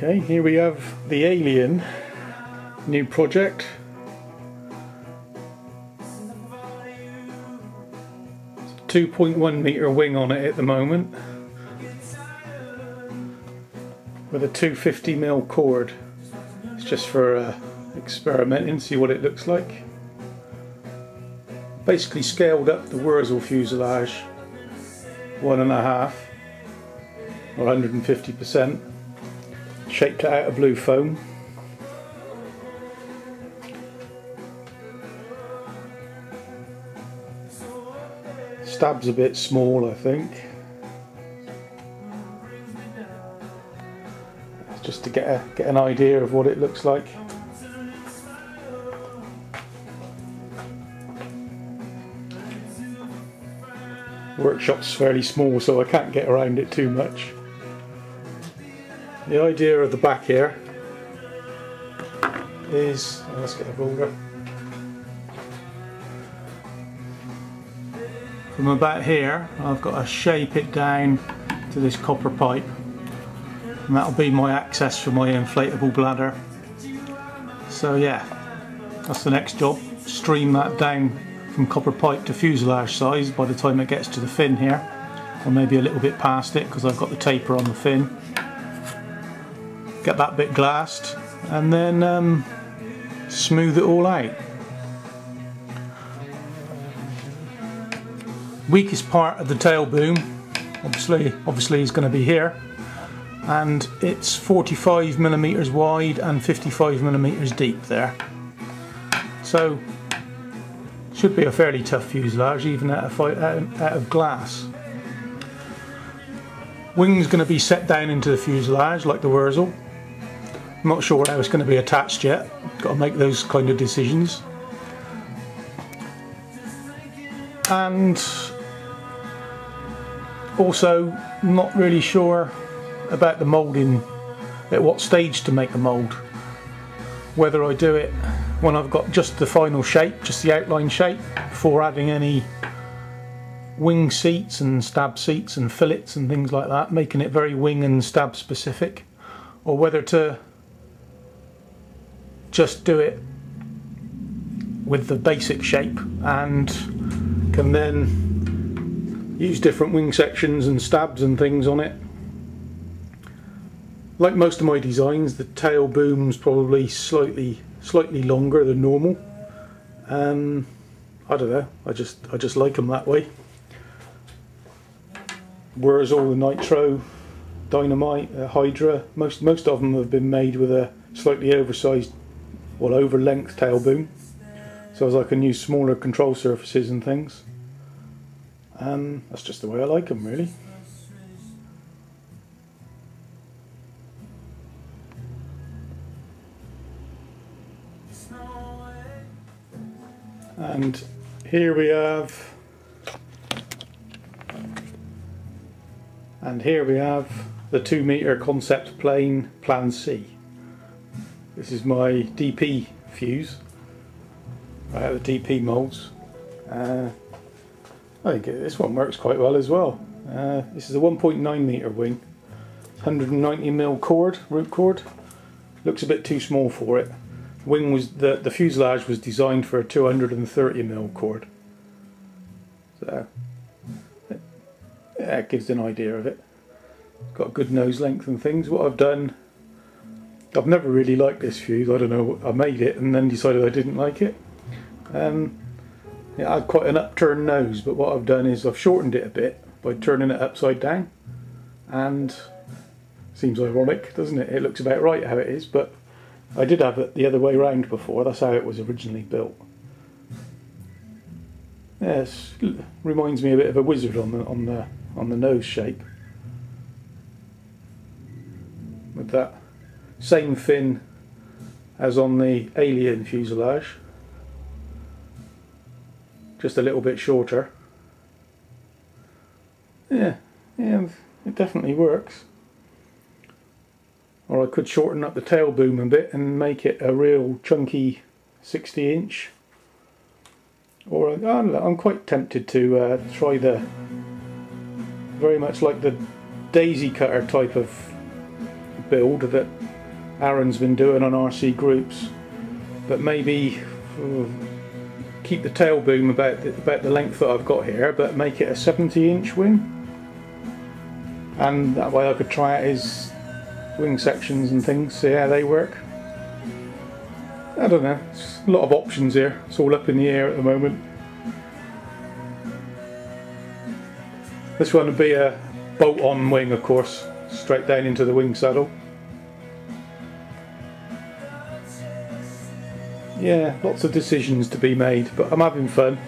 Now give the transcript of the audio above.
Okay, here we have the Alien new project. Point one meter wing on it at the moment, with a 250 mil chord. It's just for uh, experimenting, see what it looks like. Basically scaled up the Wurzel fuselage one and a half or 150 percent shaped it out of blue foam stab's a bit small I think. Just to get a, get an idea of what it looks like. Workshop's fairly small so I can't get around it too much the idea of the back here is, oh, let's get a ruler, from about here I've got to shape it down to this copper pipe. And that'll be my access for my inflatable bladder. So yeah that's the next job. Stream that down from copper pipe to fuselage size by the time it gets to the fin here. Or maybe a little bit past it because I've got the taper on the fin get that bit glassed and then um, smooth it all out. Weakest part of the tail boom obviously obviously is going to be here. And it's 45 millimeters wide and 55 millimeters deep there. So should be a fairly tough fuselage even out of, out of glass. Wing's going to be set down into the fuselage like the Wurzel Not sure how it's going to be attached yet. Got to make those kind of decisions. And also not really sure about the moulding, at what stage to make the mould. Whether I do it when I've got just the final shape, just the outline shape, before adding any wing seats and stab seats and fillets and things like that, making it very wing and stab specific, or whether to just do it with the basic shape and can then use different wing sections and stabs and things on it. Like most of my designs, the tail boom's probably slightly slightly longer than normal. Um, I don't know. I just I just like them that way. Whereas all the nitro, dynamite, uh, Hydra, most most of them have been made with a slightly oversized well over length tail boom so as I can use smaller control surfaces and things. And that's just the way I like them really. And here we have and here we have the 2 meter concept plane plan C this is my DP fuse. I have the DP molds. Uh, I think this one works quite well as well. Uh, this is a 1.9 meter wing, 190 mil chord, root chord. Looks a bit too small for it. Wing was the the fuselage was designed for a 230 mil chord. So it gives an idea of it. Got good nose length and things. What I've done I've never really liked this fuse. I don't know. I made it and then decided I didn't like it. Um, it had quite an upturned nose, but what I've done is I've shortened it a bit by turning it upside down. And seems ironic, doesn't it? It looks about right how it is, but I did have it the other way around before. That's how it was originally built. Yes, reminds me a bit of a wizard on the on the on the nose shape. With that same fin as on the Alien fuselage, just a little bit shorter. Yeah, yeah, it definitely works. Or I could shorten up the tail boom a bit and make it a real chunky 60 inch. Or I'm quite tempted to uh, try the very much like the daisy cutter type of build that Aaron's been doing on RC groups, but maybe uh, keep the tail boom about the, about the length that I've got here, but make it a 70 inch wing. And that way I could try out his wing sections and things, see how they work. I don't know, it's a lot of options here, it's all up in the air at the moment. This one would be a bolt on wing of course, straight down into the wing saddle. Yeah, lots of decisions to be made, but I'm having fun.